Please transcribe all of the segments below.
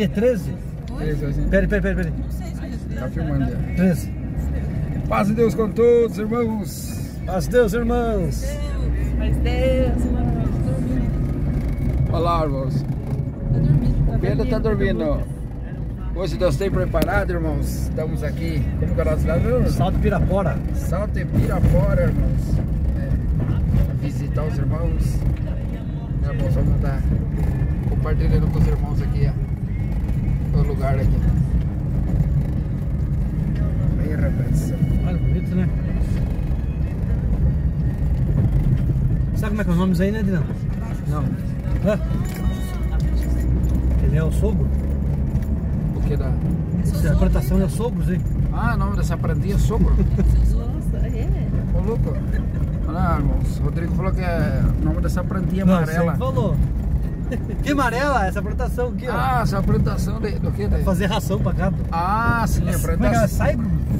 Dia 13? 13 hoje, hein? Peraí, peraí, peraí. peraí. Não sei se é Tá filmando já. 13. Paz de Deus com todos, irmãos. Paz de Deus, irmãos. Mas Deus, mano. Olá, irmãos. Tá dormindo. Tá Pedro tá dormindo. dormindo. Hoje Deus tem preparado, irmãos. Estamos aqui. Como que é o nosso irmãos? Salto Pirapora. Salto em Pirapora, irmãos. É, visitar os irmãos. Né, irmãos? Vamos estar compartilhando com os irmãos aqui, ó. Lugar aqui. Bem rapaz. Olha, bonito, né? Sabe como é que é os nomes aí, né, Adriano? Não, Hã? Ele é o sogro? o que dá? A plantação é o sogro, hein? Ah, o nome dessa plantinha é sogro. Nossa, é. Ô, louco. Olha lá, irmãos. O Rodrigo falou que é o nome dessa plantinha Não, amarela. você falou. Que amarela? Essa plantação aqui, ó. Ah, essa plantação de, do que daí? Fazer ração pra gado. Ah, sim, a Como é que é? plantação. Sai?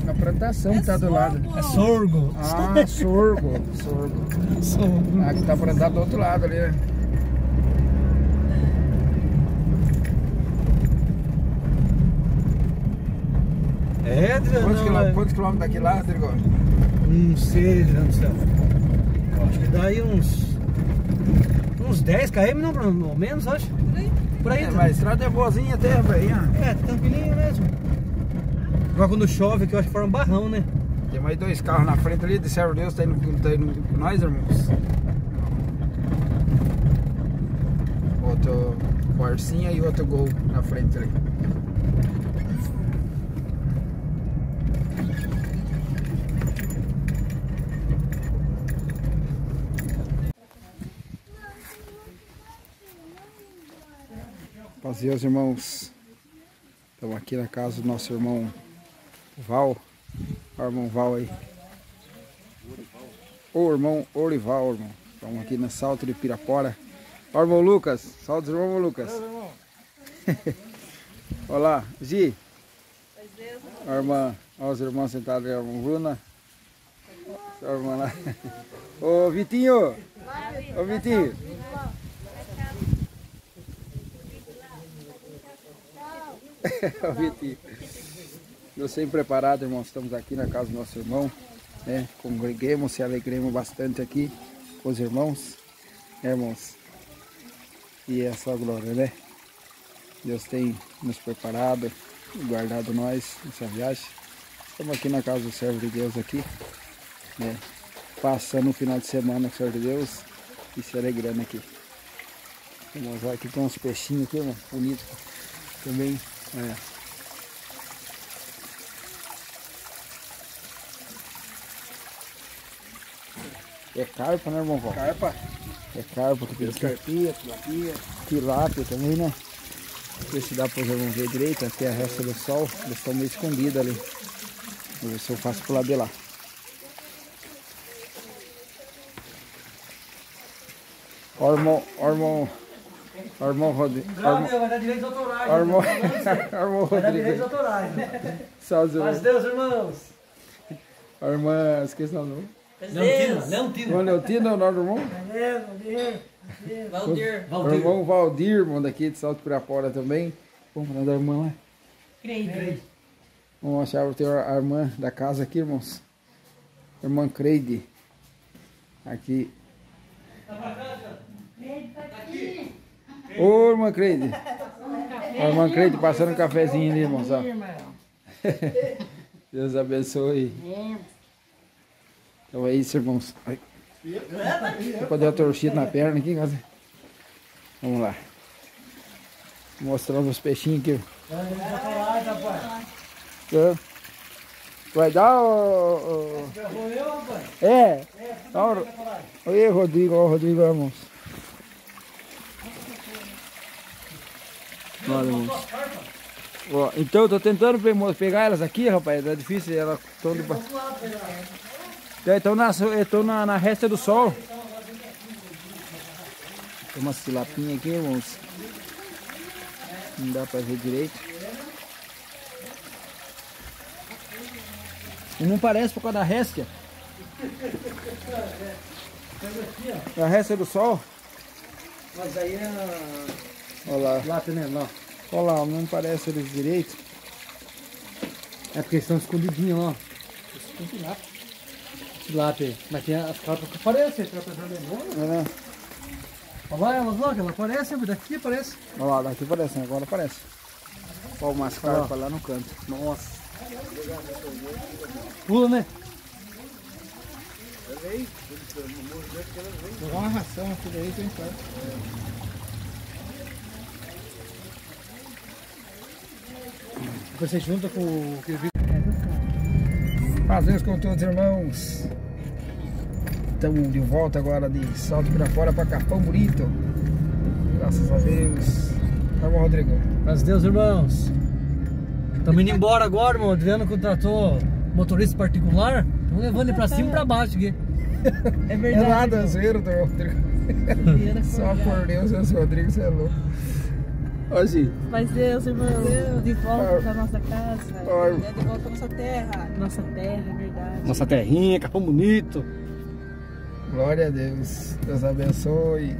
A plantação que tá do lado. É sorgo. Ah, sorgo. Sorgo. Sorgo. Ah, que tá plantado do outro lado ali, né? É, Adriano. Quantos, quilô- é- quantos quilômetros daqui lá, Rodrigo? Não sei, Adriano do céu. Acho que dá aí uns. Uns 10 km, não, pelo menos, acho. Por aí, É, Adriano. mas a estrada é boazinha até, velho. É, tranquilinho mesmo. Agora quando chove aqui, eu acho que forma um barrão, né? Tem mais dois carros na frente ali, de servo Deus, tá indo, tá indo com nós, irmãos. Outro Corsinha e outro Gol na frente ali. Paz de Deus, irmãos. Estamos aqui na casa do nosso irmão Val. Olha o irmão Val aí. O irmão Orival, irmão. Estamos aqui na Salto de Pirapora. Olha o irmão Lucas. Salve, irmão Lucas. Olá, Gi. A irmã, olha os irmãos sentados aí, a irmã Bruna. A irmã lá. Ô Vitinho. Ô Vitinho. Ô Vitinho. Eu sempre preparado, irmãos. Estamos aqui na casa do nosso irmão. Né? Congreguemos e alegremos bastante aqui com os irmãos. Né, irmãos? E é só glória, né? Deus tem nos preparado, guardado nós nessa viagem. Estamos aqui na casa do servo de Deus aqui, né? Passando o final de semana com o servo de Deus e se alegrando aqui. Lá, aqui tem uns peixinhos aqui, irmão, bonito. Também, é. É carpa, né, irmão? Val? Carpa. É carpa que tem aqui. Carpia, tilapia. Tilápia também, né? Ver se dá para os irmãos ver direito. Aqui é a resta do sol. Eles estão meio escondidos ali. Vou ver se eu faço pro lado de lá. Ó, irmão, ó, irmão, ó, irmão Rodrigo. irmão- meu, vai dar direitos autorais. né? ó, irmão Vai dar direitos Rodrigo. autorais. né? Salve, Paz. Deus, irmãos. Ó, irmã, esqueci o nome. Leontino, Leontino. Irmão Leontino é o nome do irmão? Valdir. O irmão Valdir, irmão daqui de Salto Pirapora também. Vamos falar da irmã lá. Creio. Vamos achar o teu a irmã da casa aqui, irmãos. Irmã Creide. Aqui. Ô, irmã Creide. A irmã Creide passando um cafezinho ali, irmãos. Deus abençoe. Então é isso, irmãos. Vou poder uma torcida na perna aqui, casa. Vamos lá. Mostrando os peixinhos aqui. Vai dar o. Eu, rapaz. É. Olha aí, Rodrigo, olha o Rodrigo, irmãos. Olha, irmãos. Ó, então, eu tô tentando pe- pegar elas aqui, rapaz. É difícil, elas estão de. Estão na, estão na, na resta do sol. Tem umas tilapinhas aqui, irmãos. Não dá pra ver direito. E não parece por causa da réstia. A réstia do sol. Mas aí é Olha lá. lata, né? Lá. Olha lá, não parece eles direito. É porque eles estão escondidinhos, ó. Tilápia. Mas tem as carpas que aparecem, tem a pessoa levou. É, né? Olha lá elas lá, que ela aparece, daqui aparece. Olha lá, daqui parece, né? agora parece. Olha o mascarpa lá no canto. Nossa. Pula, né? Jogar uma ração aqui daí, tem que Depois você junta com o que eu vi. Prazer com todos irmãos. Estamos de volta agora de Salto para fora para Capão Bonito. Graças a Deus. Tá bom, Rodrigo? Graças a Deus, irmãos. Estamos indo embora agora, irmão. O Adriano contratou motorista particular. Estamos levando ele pra cima e pra baixo aqui. É É verdade. nada, zoeiro do Rodrigo. Só por Deus, esse Rodrigo, você é louco. Assim, Mas Deus, irmão, de volta pra nossa casa. Ai. É de volta pra nossa terra. Nossa terra, é verdade. Nossa terrinha, capão bonito. glória a Deus. Deus abençoe.